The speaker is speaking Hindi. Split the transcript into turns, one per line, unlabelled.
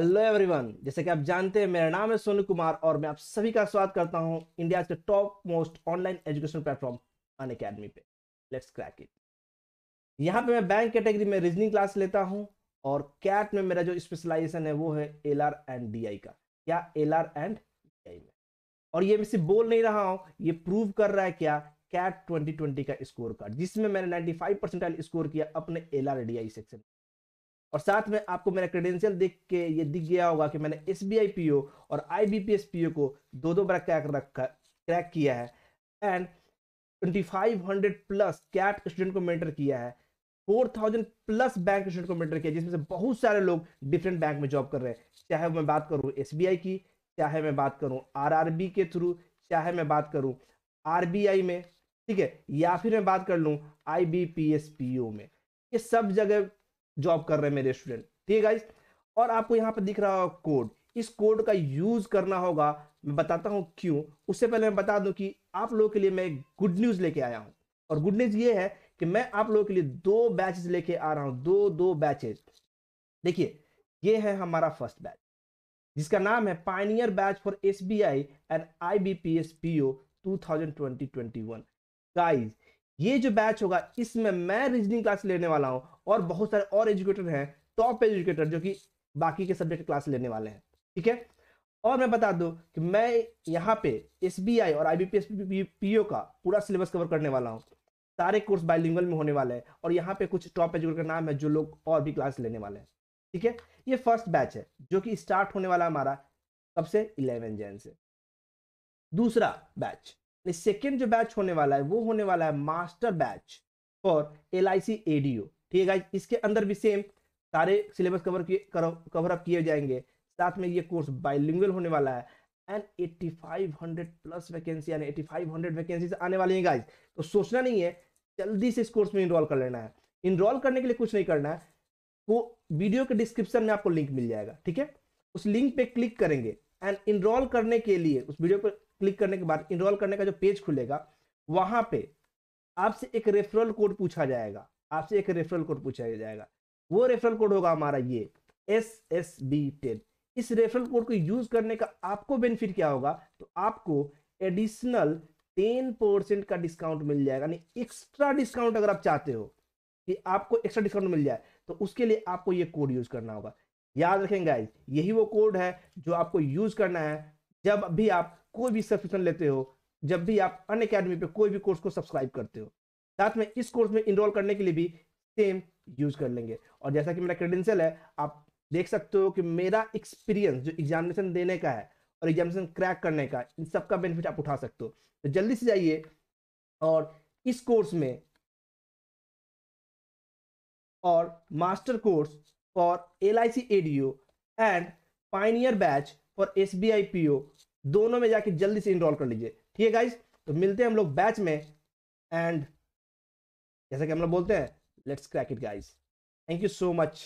हेलो एवरीवन जैसे कि आप जानते हैं, मेरा नाम है सोनू कुमार और मैं आप सभी का स्वागत करता हूँ इंडिया के top most online education platform Unacademy पे। लेट्स क्रैक इट यहाँ पे मैं बैंक कैटेगरी में रीजनिंग क्लास लेता हूँ और कैट में मेरा जो स्पेशलाइजेशन है वो है L R and D I का। क्या एल आर एंड डी में? और ये मैं बोल नहीं रहा हूँ, ये प्रूव कर रहा है क्या कैट 2020 का स्कोर कार्ड जिसमें मैंने 95 परसेंटाइल स्कोर किया अपने L R D I section और साथ में आपको मेरा क्रेडेंशियल देख के ये दिख गया होगा कि मैंने S B I P O और I B P S P O को दो दो बार क्रैक रखा क्रैक किया है। And twenty five hundred plus CAT student को मेंटर किया है। Four thousand plus bank student को मेंटर किया जिसमें से बहुत सारे लोग डिफरेंट बैंक में जॉब कर रहे हैं। चाहे मैं बात करूँ एस बी आई की, चाहे मैं बात करूँ आर आर बी के थ्रू चाहे मैं बात करूँ आर बी आई में, ठीक है? या फिर मैं बात कर लूँ I B P S P O में। ये सब जगह जॉब कर रहे हैं मेरे स्टूडेंट ठीक है गाइस और आपको यहाँ पर दिख रहा होगा कोड इस कोड का यूज़ करना होगा। मैं बताता हूँ क्यों। उससे पहले मैं बता दूँ कि आप लोगों के लिए मैं गुड न्यूज़ लेके आया हूँ। और गुड न्यूज़ ये है कि मैं आप लोगों के लिए दो बैचेस लेके आ रहा हूँ। दो दो बैचेस देखिए, ये है हमारा फ़र्स्ट बैच जिसका नाम है pioneer batch for S B I and I B P S P O two thousand twenty twenty one guys ये जो बैच होगा, इसमें मैं रीजनिंग क्लास लेने वाला हूँ और बहुत सारे और एजुकेटर हैं टॉप एजुकेटर जो कि बाकी के सब्जेक्ट क्लास लेने वाले हैं, ठीक है? और मैं बता दूँ कि मैं यहाँ पे एसबीआई और आई बी का पूरा सिलेबस कवर करने वाला हूँ। सारे कोर्स बाइलिंगुअल में होने वाले हैं और यहाँ पे कुछ टॉप एजुकेटर का नाम है जो लोग और भी क्लास लेने वाले हैं, ठीक है? ये फ़र्स्ट बैच है, जो कि स्टार्ट होने वाला हमारा, कब से? इलेवन जैन से। दूसरा बैच सेकेंड जो बैच होने वाला है, वो होने वाला है master batch for L I C ADO ठीक है इसके अंदर भी सेम सारे सिलेबस कवर किए कवर अप किए जाएँगे। साथ में ये कोर्स बाइलिंगुअल होने वाला है। एंड 8500 प्लस वैकेंसी यानी 8500 वैकेंसी आने वाली है गाइस तो सोचना नहीं है, जल्दी से इस कोर्स में इनरोल कर लेना है। इनरोल करने के लिए कुछ नहीं करना है। वो वीडियो के डिस्क्रिप्शन में आपको लिंक मिल जाएगा। ठीक है? उस लिंक पे क्लिक करेंगे। एंड इनरोल करने के लिए, उस वीडियो पर क्लिक करने के बाद इनरोल करने का जो पेज खुलेगा, वहाँ पे आपसे एक रेफरल कोड पूछा जाएगा। आपसे एक रेफरल कोड पूछा जाएगा। वो रेफरल कोड होगा हमारा ये एस एस बी टेन इस रेफरल कोड को यूज़ करने का आपको बेनिफिट क्या होगा? तो आपको एडिशनल टेन परसेंट का डिस्काउंट मिल जाएगा। यानी एक्स्ट्रा डिस्काउंट अगर आप चाहते हो कि आपको एक्स्ट्रा डिस्काउंट मिल जाए तो उसके लिए आपको ये कोड यूज़ करना होगा। याद रखें गाइस यही वो कोड है जो आपको यूज़ करना है। जब भी आप कोई भी सब्सक्रिप्शन लेते हो, जब भी आप अन अकेडमी पे कोई भी कोर्स को सब्सक्राइब करते हो, साथ में इस कोर्स में इनरोल करने के लिए भी सेम यूज़ कर लेंगे। और जैसा कि मेरा क्रेडेंशियल है, आप देख सकते हो कि मेरा एक्सपीरियंस जो एग्जामिनेशन देने का है और एग्जामिनेशन क्रैक करने का, इन सब का बेनिफिट आप उठा सकते हो। तो जल्दी से जाइए और इस कोर्स में और master course for L I C ADO and pioneer batch for S B I P O दोनों में जाके जल्दी से इनरोल कर लीजिए। ठीक है गाइज़ तो मिलते हैं हम लोग बैच में एंड जैसा कि हम लोग बोलते हैं let's crack it guys thank you so much